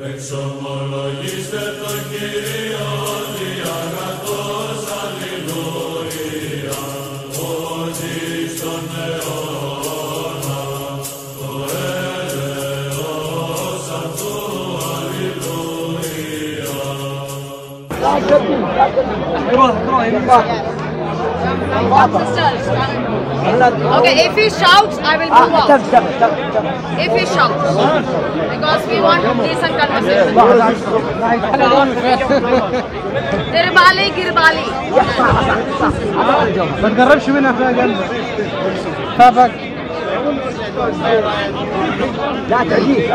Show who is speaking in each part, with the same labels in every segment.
Speaker 1: Εξομολογήστε το Κύριο διαγατός αλληλούια ότι στον αιώνα το έλεος αυτού αλληλούια του! Άσε.
Speaker 2: Okay, if he shouts, I will move out. If he shouts. Because we want decent conversation. Dirbali, girbali.
Speaker 3: ما تقربش منها فيها جنب خافك لا تعجيز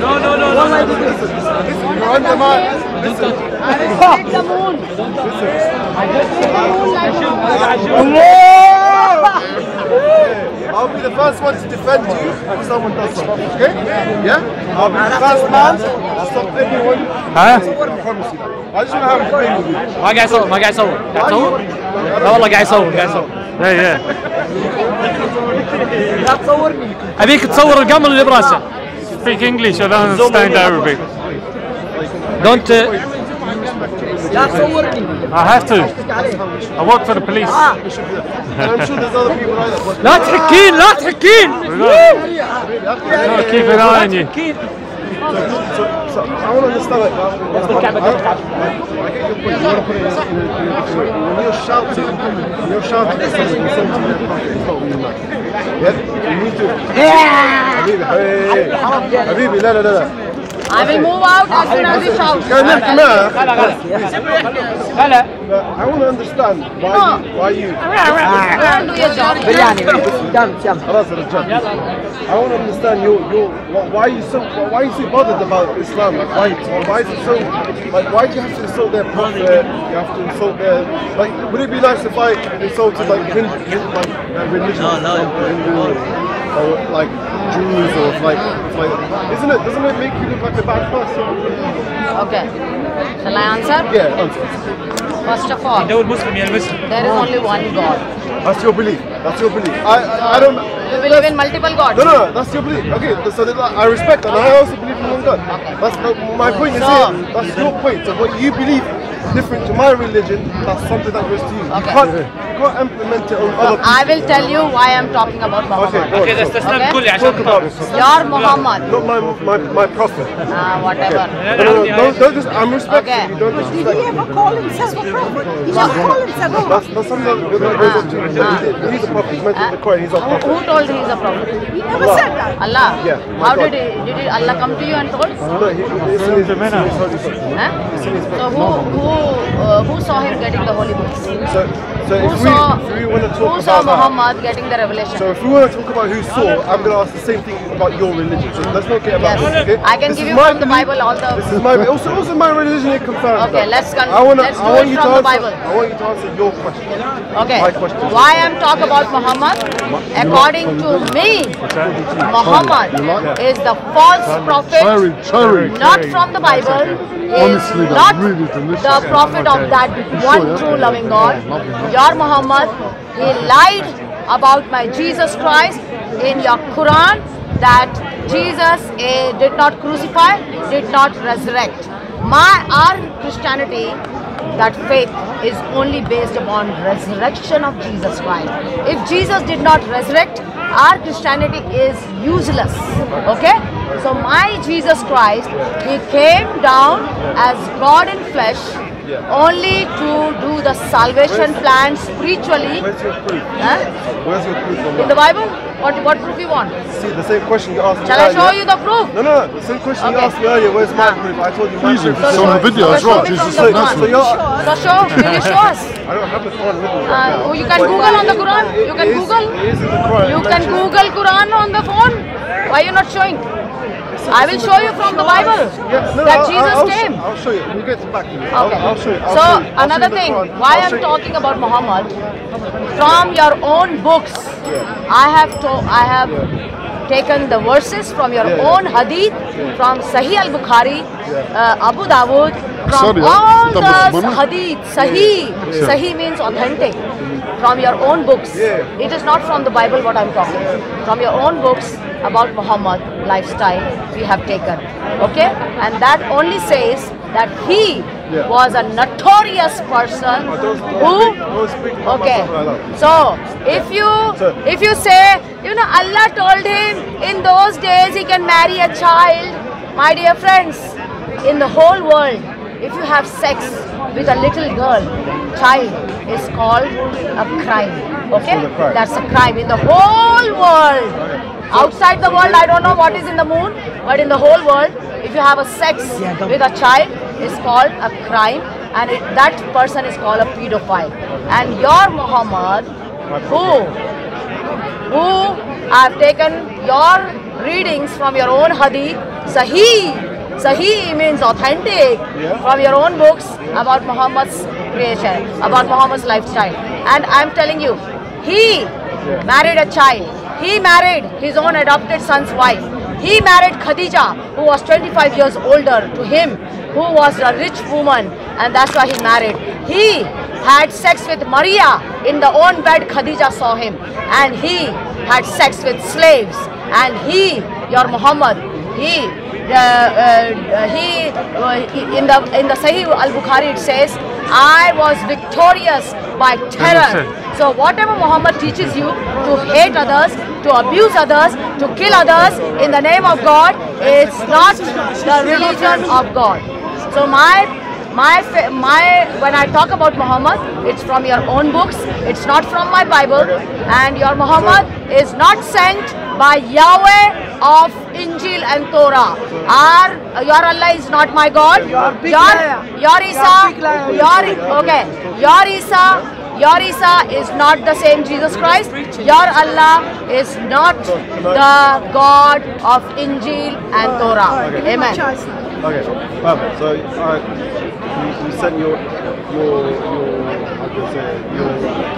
Speaker 4: No, no, no, no.
Speaker 5: You're on the mic. Listen.
Speaker 2: Take the moon.
Speaker 5: I'll be the first one to defend you if someone does something, okay? Yeah? I'll be the first man to stop anyone.
Speaker 4: ها؟
Speaker 5: I promise you that. I just want to have a thing with you.
Speaker 4: ما قاعد يصور ما قاعد يصور قاعد يصور؟ لا والله قاعد يصور قاعد يصور اي اي
Speaker 3: لا تصورني
Speaker 4: ابيك تصور القمر اللي براسه Speak English I don't understand Arabic Don't uh,
Speaker 3: لا تصورني
Speaker 4: I have to I work for the police
Speaker 5: And I'm sure there's other people like that. But
Speaker 4: لا تحكين لا تحكين No, keep an eye on you
Speaker 5: so, so I want to understand like, I, I, I, I get your point. You want to put it in, in, in, in, in when you're shouting, when you're shouting at someone, you're saying to them, it's not really nice. Yeah? You need to. حبيبي حبيبي حبيبي لا لا لا لا
Speaker 2: I will move out as soon as you shout.
Speaker 5: Come here, come
Speaker 4: Hello.
Speaker 5: I want to understand why you, why you.
Speaker 2: Ah. do your job.
Speaker 5: Biryani, jump, jump. I want to understand you, you, why are you so, why are you so bothered about Islam? Like Why, why is it so, like, why do you have to insult their prophet? You have to insult their, like, would it be nice if I insulted like, uh, religion? No, no or like Jews or like, like isn't it? Doesn't it make you look like a bad person?
Speaker 2: Okay. Shall I answer?
Speaker 5: Yeah, answer.
Speaker 2: First of all, there is only one God.
Speaker 5: That's your belief. That's your belief. I I, I don't.
Speaker 2: You believe in multiple gods.
Speaker 5: No, no, no. That's your belief. Okay, so that I respect that. Okay. I also believe in one God. Okay. That's my point. Is
Speaker 2: that
Speaker 5: here, that's your point. So what you believe different to my religion, that's something that goes to you.
Speaker 2: Okay.
Speaker 5: You, can't, you can't implement it on other people.
Speaker 2: I will tell you why I'm talking about Muhammad.
Speaker 4: Okay,
Speaker 5: okay that's,
Speaker 4: that's
Speaker 2: okay?
Speaker 4: not cool.
Speaker 5: Talk about it.
Speaker 2: Your Muhammad.
Speaker 5: Not my, my, my prophet.
Speaker 2: Ah, whatever. Okay.
Speaker 5: No, no, no, don't, don't just, I'm respecting
Speaker 2: okay.
Speaker 5: Don't just Did
Speaker 6: he ever call himself a prophet? He just called himself a
Speaker 5: prophet. That's, something that goes up to. Ah, ah. He's, a prophet. He's meant to the Quran. He's a
Speaker 2: prophet. Who told him he's a prophet?
Speaker 6: He never Allah. said that.
Speaker 2: Allah?
Speaker 5: Yeah.
Speaker 2: How did he, did he, Allah come to you and told?
Speaker 5: No, he, it's in his, it's in his, it's in
Speaker 2: his, it's in his, it's uh, who saw him getting the holy books?
Speaker 5: So, so
Speaker 2: Who
Speaker 5: if we,
Speaker 2: saw
Speaker 5: if we want to
Speaker 2: who saw
Speaker 5: about that,
Speaker 2: Muhammad getting the revelation?
Speaker 5: So if we want to talk about who saw, I'm going to ask the same thing about your religion. So let's not get about
Speaker 2: Yes.
Speaker 5: this, okay?
Speaker 2: I can
Speaker 5: This
Speaker 2: give you
Speaker 5: my
Speaker 2: from the. Bible all the-
Speaker 5: This is my also also my religion. It confirms
Speaker 2: Okay,
Speaker 5: that.
Speaker 2: let's con-
Speaker 5: I wanna,
Speaker 2: let's
Speaker 5: I want
Speaker 2: it
Speaker 5: you
Speaker 2: from
Speaker 5: to
Speaker 2: the
Speaker 5: answer,
Speaker 2: Bible.
Speaker 5: I want you to answer your question.
Speaker 2: Okay.
Speaker 5: My question.
Speaker 2: Why I'm talking about Muhammad? According to me, Muhammad is the false prophet, not from the Bible. Honestly, Is not the prophet of that one true loving God. Your Muhammad, he lied about my Jesus Christ in your Quran that Jesus eh, did not crucify, did not resurrect. My our Christianity that faith is only based upon resurrection of Jesus Christ. If Jesus did not resurrect, our Christianity is useless. Okay? So my Jesus Christ, he came down as God in flesh only to do the salvation plan spiritually.
Speaker 5: Where's your proof?
Speaker 2: Huh?
Speaker 5: Where's your proof on
Speaker 2: In the? Bible? What, what proof you want?
Speaker 5: See, the same question you asked me
Speaker 2: Shall I show
Speaker 5: earlier.
Speaker 2: you the proof?
Speaker 5: No, no, no. The same question you asked me earlier. Where's my proof? I told you my proof.
Speaker 2: So
Speaker 5: is
Speaker 2: show-
Speaker 5: my-
Speaker 2: so show me from
Speaker 5: So,
Speaker 2: the Quran.
Speaker 5: so you're,
Speaker 2: So show, will you show us?
Speaker 5: I don't have the Quran with me right
Speaker 2: Uh,
Speaker 5: now.
Speaker 2: oh, you can
Speaker 5: But
Speaker 2: Google on the Quran. You can
Speaker 5: it is-
Speaker 2: Google.
Speaker 5: It is in the Quran.
Speaker 2: You can Google Quran on the phone. Why are you not showing? I will show you from the Bible
Speaker 5: Yeah, no,
Speaker 2: that
Speaker 5: I'll,
Speaker 2: Jesus
Speaker 5: I'll,
Speaker 2: came.
Speaker 5: I'll show you. We'll get back to you. I'll,
Speaker 2: Okay.
Speaker 5: I'll show you. I'll
Speaker 2: so
Speaker 5: show you. I'll
Speaker 2: another
Speaker 5: you
Speaker 2: thing,
Speaker 5: Quran.
Speaker 2: why
Speaker 5: I'll
Speaker 2: I'm
Speaker 5: show you.
Speaker 2: talking about Muhammad from your own books, I have to, I have taken the verses from your
Speaker 5: Yeah.
Speaker 2: own hadith, from Sahih al Bukhari, uh, Abu Dawud, from
Speaker 7: Sorry,
Speaker 2: all the
Speaker 7: was Mana?
Speaker 2: hadith. Sahih. Sahih means authentic. From your own books.
Speaker 5: Yeah.
Speaker 2: It is not from the Bible what I'm talking. From your own books about Muhammad lifestyle we have taken. Okay? And that only says that he
Speaker 5: Yeah.
Speaker 2: was a notorious person who
Speaker 5: speak- don't speak about
Speaker 2: okay
Speaker 5: myself like that.
Speaker 2: so if you if you say you know allah told him in those days he can marry a child my dear friends in the whole world if you have sex with a little girl child is called a crime okay
Speaker 5: called a crime.
Speaker 2: that's a crime in the whole world outside the world i don't know what is in the moon but in the whole world if you have a sex with a child it's called a crime and it, that person is called a pedophile. And your muhammad who who have taken your readings from your own hadith sahih sahih means authentic
Speaker 5: Yeah.
Speaker 2: from your own books about muhammad's creation about muhammad's lifestyle. And i'm telling you he married a child he married his own adopted son's wife. He married khadija who was 25 years older to him who was a rich woman and that's why he married. He had sex with Maria. In the own bed Khadija saw him and he had sex with slaves. And he your Muhammad he he uh, in the in the Sahih al-Bukhari it says I was victorious by terror. So whatever Muhammad teaches you to hate others to abuse others to kill others in the name of God it's not the religion of God. So my my my when I talk about Muhammad, it's from your own books. It's not from my Bible, and your Muhammad is not sent by Yahweh of Injil and Torah. Our your Allah is not my God. Your your, your Isa,
Speaker 6: are big liar.
Speaker 2: your okay, your Isa. Your Isa is not the same Jesus Christ. Your Allah is not the God of Injil and Torah. Amen.
Speaker 5: Okay, perfect. So, alright, you, you sent your your your how do I say it, your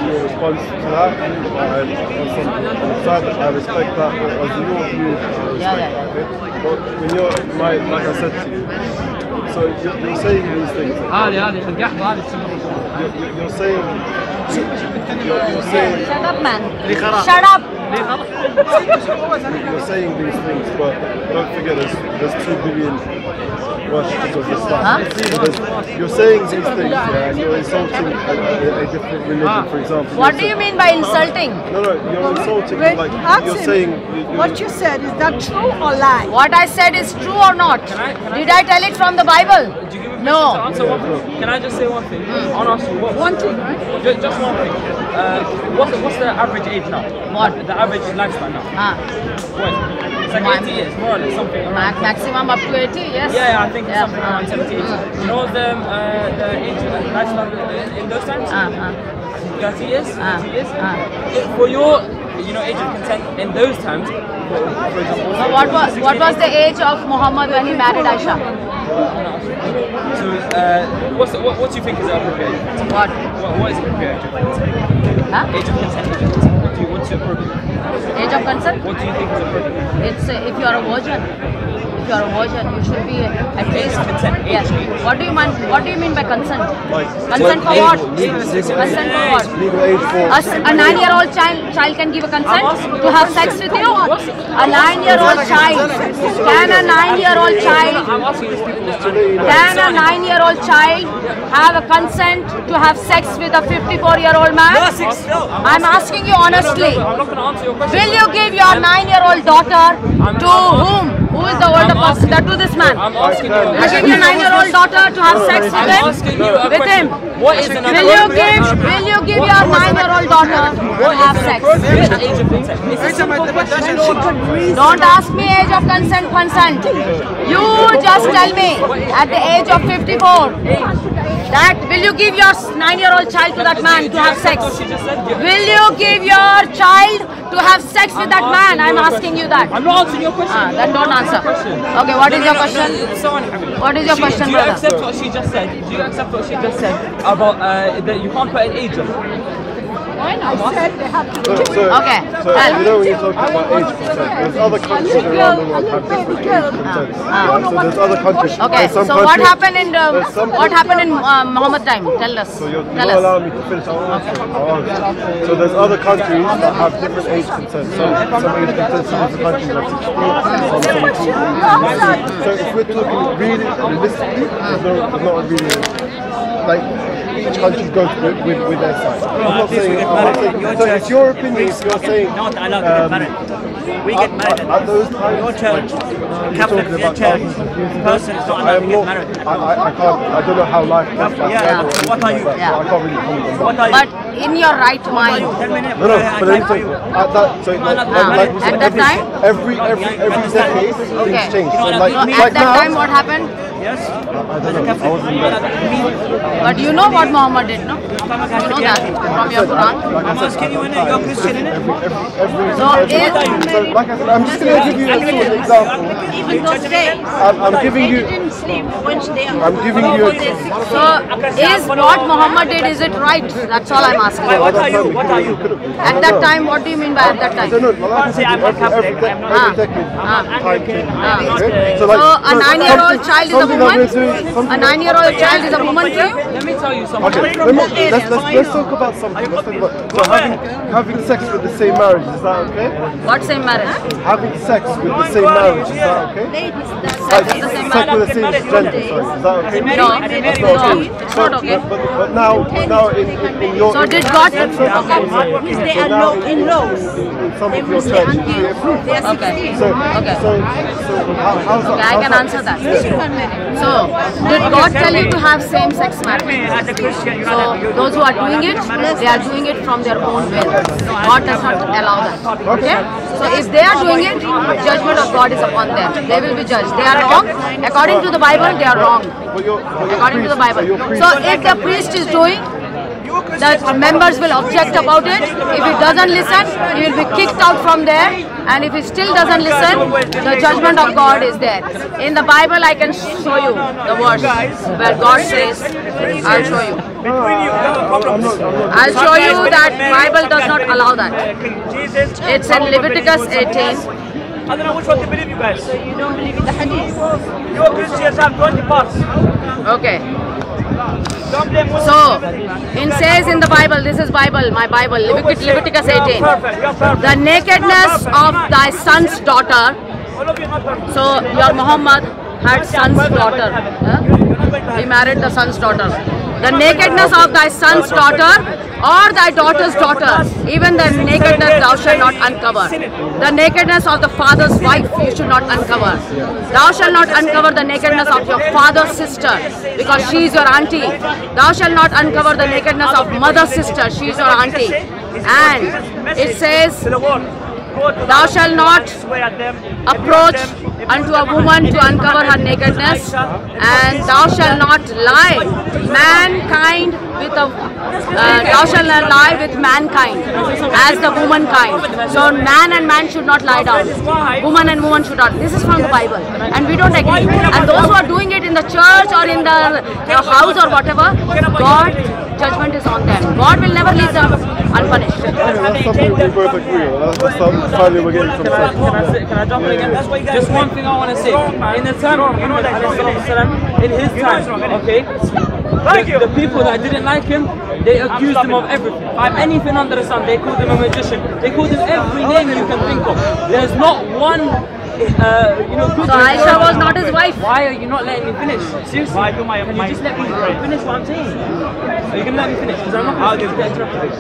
Speaker 5: your response to that. Uh, on some on the side, I respect that. But as your view, I respect
Speaker 2: Yeah, yeah,
Speaker 5: that. Okay? But when you're my like I said to you, so you're, you're saying these things.
Speaker 3: هذه هذه القحطة هذه
Speaker 5: You're, you're- you're saying you're, you're saying
Speaker 2: Shut up, man. Shut up.
Speaker 5: you're saying these things, but don't forget there's there's two billion worshippers of Islam. There's- You're saying these things, yeah, and you're insulting a, a, a different religion, for example.
Speaker 2: What do you mean by insulting?
Speaker 5: No, no, you're insulting.
Speaker 6: Wait,
Speaker 5: like
Speaker 6: ask
Speaker 5: you're
Speaker 6: him.
Speaker 5: saying. You, you,
Speaker 6: What you said, is that true or lie?
Speaker 2: What I said is true or not?
Speaker 8: I- can I-
Speaker 2: Did I tell it from the Bible?
Speaker 8: Do you give me permission to
Speaker 2: No.
Speaker 8: answer one thing? Can I just say one thing? I want to ask you what,
Speaker 6: One thing, right?
Speaker 8: Just, just one thing. Uh, what's, the, what's the average age now?
Speaker 2: What?
Speaker 8: The, the average lifespan now?
Speaker 2: Ah,
Speaker 8: What? It's like
Speaker 2: Ma-
Speaker 8: 80 years, more or less, something around.
Speaker 2: ma- maximum up to 80, yes?
Speaker 8: Yeah, I think
Speaker 2: Yeah,
Speaker 8: something around 70 80.
Speaker 2: mm.
Speaker 8: You know the, uh, the age of lifespan in, those times?
Speaker 2: Ah, ah,
Speaker 8: 30 years?
Speaker 2: ah,
Speaker 8: 40 years?
Speaker 2: ah.
Speaker 8: For your, you know, age of consent in those times, for, for example,
Speaker 2: So what was what was the age of Muhammad when he married Aisha?
Speaker 8: So, uh, what's what, what do you think is appropriate?
Speaker 2: What?
Speaker 8: What, what is appropriate age of consent?
Speaker 2: Huh?
Speaker 8: Age of consent, age of consent. What do you.
Speaker 2: Age of consent?
Speaker 8: What do you think is appropriate?
Speaker 2: It's uh, if you are a virgin. If you are a virgin, you should be at least
Speaker 8: consent,
Speaker 2: Yes. What do you mean? What do you mean by consent?
Speaker 5: like
Speaker 2: Consent for what? Consent for what?
Speaker 5: legal age for.
Speaker 2: A, a nine-year-old child child can give a consent to have sex with you. A nine-year-old child can a nine-year-old child
Speaker 8: I'm asking these people.
Speaker 2: can a nine-year-old child have a consent to have sex with a 54-year-old man? I'm asking you honestly.
Speaker 8: I'm not answer your.
Speaker 2: Will you give your nine-year-old daughter to whom? Who is the older person? That to this man.
Speaker 8: I'm asking you.
Speaker 2: Will you give your nine-year-old daughter to have sex with
Speaker 8: I'm
Speaker 2: him?
Speaker 8: asking you a
Speaker 2: With him?
Speaker 8: What is an
Speaker 2: Will you give? Will you give your nine-year-old daughter to have sex?
Speaker 8: appropriate age of consent? It's a simple question.
Speaker 2: Don't ask me age of consent. Consent. You just tell me at the age of 54 that will you give your nine-year-old child to that man to have sex?
Speaker 8: She just said, yeah.
Speaker 2: Will you give your child to have sex with that man? I'm asking you that.
Speaker 8: I'm not answering your question.
Speaker 2: Ah, then don't answer. Okay, what is your question? What is your question,
Speaker 8: Do you accept what she just said? Do you accept what she just said about uh, that you can't put an age on?
Speaker 6: I said they have to
Speaker 5: So, so,
Speaker 2: Okay,
Speaker 5: So,
Speaker 2: tell.
Speaker 5: you know when you're talking about age consent, there's other countries around the world have different age consents. Yeah, so there's other countries.
Speaker 2: Okay,
Speaker 5: there's some
Speaker 2: so what happened in the, what happened in uh, Muhammad time? Tell us.
Speaker 5: So you're, you're
Speaker 2: Tell
Speaker 5: not
Speaker 2: us.
Speaker 5: allowing me to finish. I'll answer. I'll answer. So there's other countries that have different age consent. So some age consent in other countries like 16, some 17. So if we're talking really realistically, there's, no, there's not a really like each country goes with, with, with their side. I'm not saying. I'm not saying so it's your opinion. If you're saying
Speaker 7: not allowed to get married. We get married.
Speaker 5: at, at those times,
Speaker 7: Your church, uh,
Speaker 5: you're
Speaker 7: Catholic,
Speaker 5: talking
Speaker 7: your
Speaker 5: about
Speaker 7: church,
Speaker 5: thousands of years ago.
Speaker 7: person is not
Speaker 5: I
Speaker 7: allowed to get married.
Speaker 5: I, I, I can't. I don't know how life goes back
Speaker 7: Yeah.
Speaker 5: then
Speaker 7: What are you?
Speaker 5: like that, so I can't really comment on that.
Speaker 7: What are you?
Speaker 2: But in your right mind,
Speaker 7: Tell me now.
Speaker 5: No, no,
Speaker 7: I- I
Speaker 5: but then
Speaker 7: type
Speaker 5: so
Speaker 7: you.
Speaker 5: at that, so like, like, like
Speaker 2: at that
Speaker 5: every,
Speaker 2: time?
Speaker 5: every every every decade
Speaker 2: Okay.
Speaker 5: things change. So like,
Speaker 2: at that time what happened?
Speaker 7: Yes.
Speaker 5: I don't know. I wasn't.
Speaker 2: But you know what Muhammad did, no? You know that from your Quran.
Speaker 5: I
Speaker 7: I'm asking you, innit? You're Christian, innit?
Speaker 2: So
Speaker 5: every
Speaker 2: is-
Speaker 5: so like I said, I'm just gonna give you a sort of example.
Speaker 6: Even those days,
Speaker 5: I'm, I'm giving
Speaker 6: they
Speaker 5: you.
Speaker 6: didn't sleep
Speaker 5: I'm giving you. A,
Speaker 2: So is what Muhammad did, is it right? That's all I'm asking.
Speaker 7: What are you? What are you?
Speaker 2: At that time, what do you mean by at that
Speaker 5: I don't
Speaker 2: time?
Speaker 5: know. Like I
Speaker 7: say
Speaker 5: said,
Speaker 7: I'm not
Speaker 5: every, every,
Speaker 7: Catholic, I'm
Speaker 2: not-
Speaker 5: every decade,
Speaker 2: Ah.
Speaker 7: not, uh,
Speaker 2: So a nine-year-old child is a woman?
Speaker 5: that we're doing-
Speaker 2: A nine-year-old child is a woman too?
Speaker 8: Let me tell you something.
Speaker 5: Okay, let me, let's, let's, let's talk about something. Let's talk about so having, having sex with the same marriage, is that okay?
Speaker 2: What same marriage?
Speaker 5: Having sex with the same marriage, is that okay?
Speaker 6: Ladies, that's
Speaker 5: Like,
Speaker 2: with the same
Speaker 5: sex with gender, sorry, is that okay?
Speaker 2: No, no,
Speaker 5: not okay.
Speaker 2: it's not okay.
Speaker 5: But, but, but now, now in, in, in your
Speaker 2: So did God? Okay.
Speaker 6: Because they are low in laws.
Speaker 5: In some
Speaker 6: They
Speaker 5: of your
Speaker 6: Muslim
Speaker 5: churches, they approve.
Speaker 6: they are
Speaker 2: Okay.
Speaker 6: 16.
Speaker 5: So,
Speaker 2: Okay.
Speaker 5: so, so how, how's that?
Speaker 2: Okay, I can answer that.
Speaker 6: Yes, you can marry.
Speaker 2: So, did God tell you to have same-sex marriage?
Speaker 7: As a Christian, you're
Speaker 2: So those who are doing it, they are doing it from their own will. God does not allow that. Okay? So if they are doing it, judgment of God is upon them. They will be judged. They are wrong. According to the Bible, they are wrong.
Speaker 5: But you're, but you're
Speaker 2: According to the Bible.
Speaker 5: so you're priest.
Speaker 2: So if the priest is doing, the members will object about it. If he doesn't listen, he will be kicked out from there. And if he still doesn't listen, the judgment of God is there. In the Bible, I can show you the verse where God says, I'll show you. I'll show you that Bible does not allow that. It's in Leviticus 18.
Speaker 7: I don't know which one to believe you guys.
Speaker 6: You don't believe in the hadith.
Speaker 7: You Christians have 20 parts.
Speaker 2: Okay.
Speaker 7: Don't blame Muslims.
Speaker 2: So, it says in the Bible, this is Bible, my Bible, Levit- Leviticus 18.
Speaker 7: perfect. You're perfect.
Speaker 2: The nakedness of thy son's daughter.
Speaker 7: All of you are not perfect.
Speaker 2: So, your Muhammad had son's daughter. huh? He married the son's daughter. The nakedness of thy son's daughter or thy daughter's daughter, even the nakedness thou shalt not uncover. The nakedness of the father's wife you should not uncover. Thou shalt not uncover the nakedness of your father's sister because she is your auntie. Thou shalt not uncover the nakedness of mother's sister, she is your auntie. And it says, Thou shalt not approach unto a woman to uncover her nakedness, and thou shalt not lie mankind with a uh, thou shalt not lie with mankind as the womankind. So man and man should not lie down. Woman and woman should not. This is from the Bible, and we don't agree. And those who are doing it in the church or in the uh, house or whatever, God judgment is on them. God will never leave them unpunished.
Speaker 5: That's something we both agree on. That's, that's some, finally we're getting some
Speaker 8: Can I, can I, say, can I jump in again?
Speaker 7: That's what you guys
Speaker 8: Just one thing I want to say. In the time, you know that in his time, okay,
Speaker 7: Thank
Speaker 8: the,
Speaker 7: you.
Speaker 8: the people that didn't like him, they accused him of everything. Of anything under the sun. They called him a magician. They called him every name you can think of. There's not one, uh, you know, good
Speaker 2: So Aisha was not his wife.
Speaker 8: Why are you not letting me finish? Seriously?
Speaker 7: Why do my-
Speaker 8: Can you
Speaker 7: my-
Speaker 8: just let me finish what I'm saying? Are you going to let me finish? Because I'm not
Speaker 7: I'll
Speaker 8: going to
Speaker 7: do
Speaker 8: get interrupted.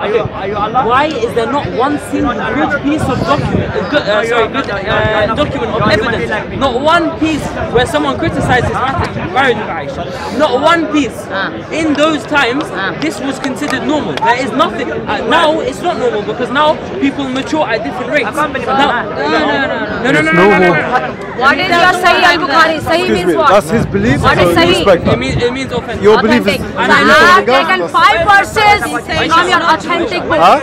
Speaker 7: Are you, are you Allah?
Speaker 8: Why is there not one single good piece of document, uh, good, uh, sorry, good uh, document of evidence? Not one piece where someone criticizes after married with Aisha. Not one piece.
Speaker 2: Ah.
Speaker 8: In those times,
Speaker 2: Ah.
Speaker 8: this was considered normal. There is nothing. Uh, now it's not normal because now people mature at different rates.
Speaker 7: can't believe
Speaker 8: Now-
Speaker 7: that.
Speaker 8: no, no, no, no, no, no, no, no.
Speaker 2: What is your Sahih al-Bukhari? Sahih
Speaker 5: Excuse
Speaker 2: means
Speaker 5: me,
Speaker 2: what?
Speaker 5: that's his belief,
Speaker 2: What
Speaker 5: so
Speaker 2: Sahih?
Speaker 8: It means it means offensive.
Speaker 5: Your belief is
Speaker 2: So I have taken five verses from your authentic book.
Speaker 5: Huh?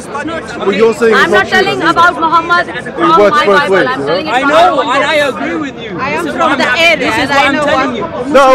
Speaker 5: Well, you're saying
Speaker 2: I'm not telling about Muhammad from my Bible. I'm telling it
Speaker 8: I know, and I agree with you.
Speaker 6: I am
Speaker 8: This is
Speaker 6: from the
Speaker 8: I'm-
Speaker 6: area
Speaker 8: This is
Speaker 6: and
Speaker 8: what
Speaker 6: I
Speaker 8: I'm telling you.
Speaker 5: No.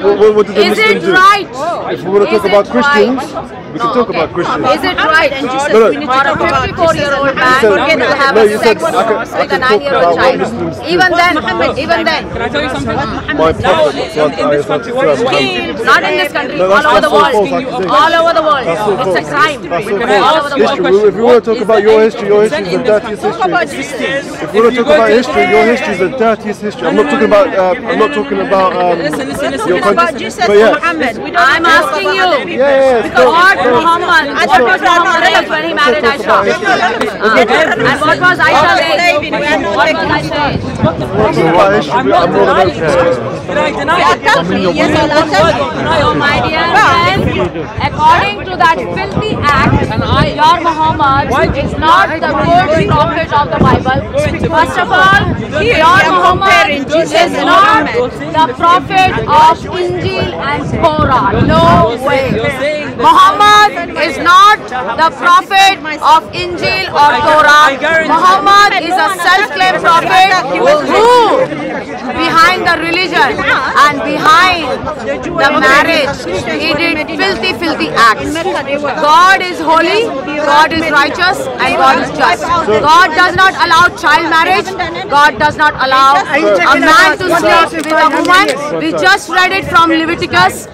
Speaker 5: What, what, what did the
Speaker 2: Is
Speaker 5: Muslims
Speaker 2: it
Speaker 5: do?
Speaker 2: right?
Speaker 5: If we want to
Speaker 2: Is
Speaker 5: talk about
Speaker 2: it
Speaker 5: Christians,
Speaker 2: right?
Speaker 5: We
Speaker 2: No,
Speaker 5: can talk
Speaker 2: okay.
Speaker 5: about Christians.
Speaker 2: Is it right
Speaker 6: And Jesus,
Speaker 5: No, no.
Speaker 6: we need to
Speaker 2: for a
Speaker 6: talk about
Speaker 2: 54 year old man
Speaker 5: So-
Speaker 2: to have
Speaker 5: no,
Speaker 2: a sex
Speaker 5: said can-
Speaker 2: with a
Speaker 5: can
Speaker 2: 9 year
Speaker 5: talk
Speaker 2: old child?
Speaker 5: Muslims do.
Speaker 2: Even then,
Speaker 6: Muhammad
Speaker 2: even then.
Speaker 8: Can I tell you something?
Speaker 5: My
Speaker 8: Now, in, in this country, what is
Speaker 5: Muhammad.
Speaker 2: Not in this country,
Speaker 5: No,
Speaker 2: all
Speaker 5: that's-
Speaker 2: over the
Speaker 5: that's so
Speaker 2: world. All over the world. It's a crime.
Speaker 5: That's so
Speaker 8: Can I
Speaker 5: false.
Speaker 8: ask you
Speaker 5: History. If we want to talk about your history, your history is the
Speaker 8: in the-
Speaker 5: dirtiest
Speaker 6: Talk about
Speaker 5: history.
Speaker 6: Jesus.
Speaker 5: If we want to talk about history, your history is the dirtiest history. I'm not talking about. Uh, I'm not talking about.
Speaker 8: Listen, listen, listen.
Speaker 6: about. Jesus
Speaker 5: But yeah.
Speaker 6: Muhammad.
Speaker 2: I'm asking you.
Speaker 6: other.
Speaker 5: Yeah, yeah,
Speaker 2: Because
Speaker 5: yeah.
Speaker 2: what Muhammad,
Speaker 6: I
Speaker 2: what
Speaker 6: don't
Speaker 2: was
Speaker 6: know.
Speaker 2: Muhammad age when he married Aisha?
Speaker 5: about history.
Speaker 2: And what was Aisha's age?
Speaker 6: David, we not
Speaker 2: What
Speaker 6: taking
Speaker 2: was Aisha's age?
Speaker 5: We're talking about history.
Speaker 8: I'm
Speaker 5: I'm
Speaker 8: not denying
Speaker 5: okay.
Speaker 8: it. Did I deny it?
Speaker 6: Yes or no.
Speaker 2: So my dear friend, according to that filthy act, your Muhammad is not the good prophet of the Bible. First of all,
Speaker 6: Here
Speaker 2: your
Speaker 6: we are
Speaker 2: Muhammad
Speaker 6: comparing
Speaker 2: is not the prophet of Injil and Torah. No way. Muhammad is not the prophet of Injil or Torah. Muhammad is a self-claimed prophet who, behind the religion and behind the marriage, he did filthy, filthy acts. God is holy, God is righteous, and God is just. God does not allow child marriage. God does not allow a man to sleep with a woman. We just read it from Leviticus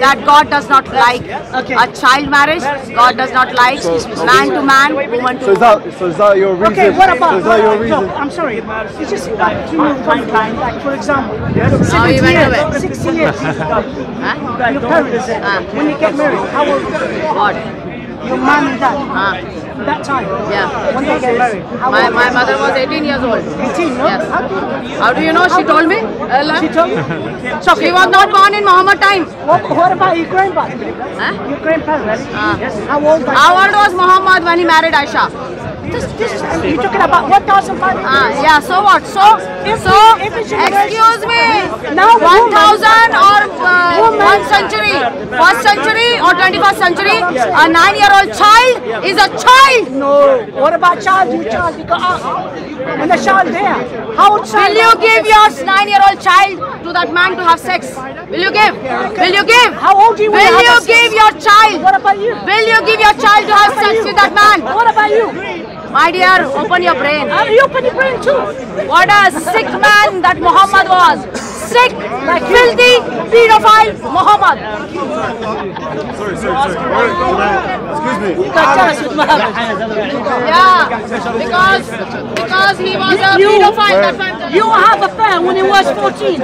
Speaker 2: that God does not like a child marriage. God does not like man to man, woman
Speaker 5: So
Speaker 2: to
Speaker 5: is that so is that your reason?
Speaker 9: Okay, what
Speaker 5: So
Speaker 9: about?
Speaker 5: is that your
Speaker 9: no. I'm sorry. It's just like to one time, like for example,
Speaker 2: Oh,
Speaker 9: 60
Speaker 2: you went
Speaker 9: years,
Speaker 2: away.
Speaker 9: 60 years.
Speaker 2: Huh?
Speaker 9: Your parents,
Speaker 2: Ah.
Speaker 9: when you get married, how old
Speaker 2: What?
Speaker 9: your mom and dad?
Speaker 2: Ah.
Speaker 9: That time.
Speaker 2: Yeah.
Speaker 9: When they get married,
Speaker 2: My, my mother was 18 years old.
Speaker 9: 18, no?
Speaker 2: Yes.
Speaker 9: How do you-
Speaker 2: you know? She told me.
Speaker 9: She told you?
Speaker 2: So she was not born in Muhammad time.
Speaker 9: What, what about your grandparents?
Speaker 2: Huh?
Speaker 9: Your grandparents?
Speaker 2: Ah.
Speaker 9: Yes. How old
Speaker 2: How old was Muhammad when he married Aisha?
Speaker 9: This, this, you're talking about 1,500
Speaker 2: Ah, yeah, so what? So, so,
Speaker 9: if
Speaker 2: excuse me,
Speaker 9: Now,
Speaker 2: 1000 or uh, one century, first century or 21st century, a nine-year-old child is a child.
Speaker 9: No. What about child? You child, got us. When the child there, how old child?
Speaker 2: Will you give your nine-year-old child to that man to have sex? Will you give? Will you give?
Speaker 9: How old you
Speaker 2: Will you give your child?
Speaker 9: What about you?
Speaker 2: Will you give your child to have sex with that man?
Speaker 9: What about you?
Speaker 2: My dear, open your brain.
Speaker 9: Uh, you open your brain too.
Speaker 2: What a sick man that Muhammad was. Sick, like filthy, pedophile Muhammad.
Speaker 5: Sorry, sorry, sorry. Excuse me.
Speaker 2: Yeah, because because he was a
Speaker 9: You-
Speaker 2: pedophile. That's why
Speaker 9: You have a fan when he was 14.